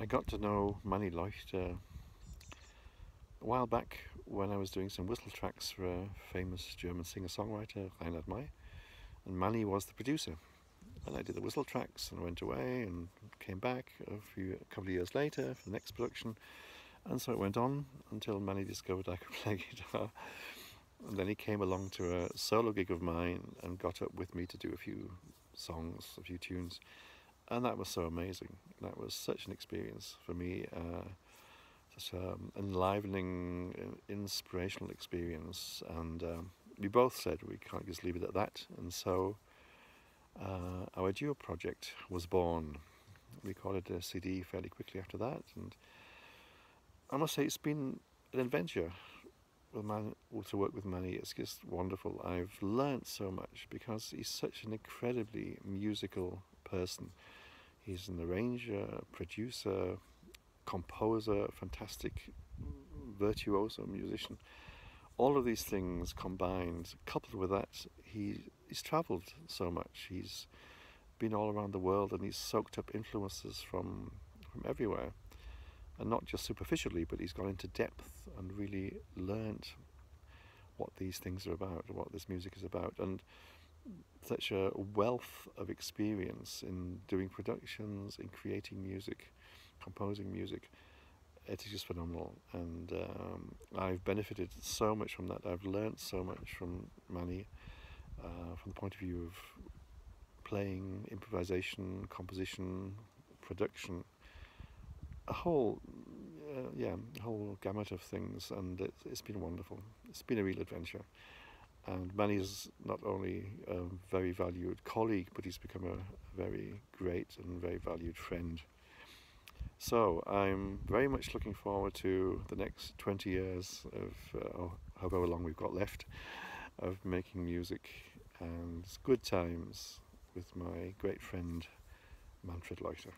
I got to know Manny Leuchter a while back when I was doing some whistle tracks for a famous German singer-songwriter, Reinhard Mey, and Manny was the producer. And I did the whistle tracks and went away and came back a few a couple of years later for the next production. And so it went on until Manny discovered I could play guitar. And then he came along to a solo gig of mine and got up with me to do a few songs, a few tunes. And that was so amazing. That was such an experience for me. Uh, such an enlivening, inspirational experience. And um, we both said we can't just leave it at that. And so uh, our duo project was born. We recorded a CD fairly quickly after that. And I must say it's been an adventure with Man, to work with Manny. It's just wonderful. I've learnt so much because he's such an incredibly musical person. He's an arranger, producer, composer, fantastic virtuoso musician. All of these things combined, coupled with that, he, he's travelled so much. He's been all around the world and he's soaked up influences from, from everywhere. And not just superficially, but he's gone into depth and really learnt what these things are about, what this music is about. And such a wealth of experience in doing productions, in creating music, composing music. It is just phenomenal, and um, I've benefited so much from that. I've learnt so much from Manny, uh, from the point of view of playing, improvisation, composition, production, a whole, uh, yeah, a whole gamut of things, and it, it's been wonderful. It's been a real adventure. And Manny is not only a very valued colleague, but he's become a very great and very valued friend. So I'm very much looking forward to the next 20 years of, uh, however long we've got left, of making music and good times with my great friend Manfred Leuchter.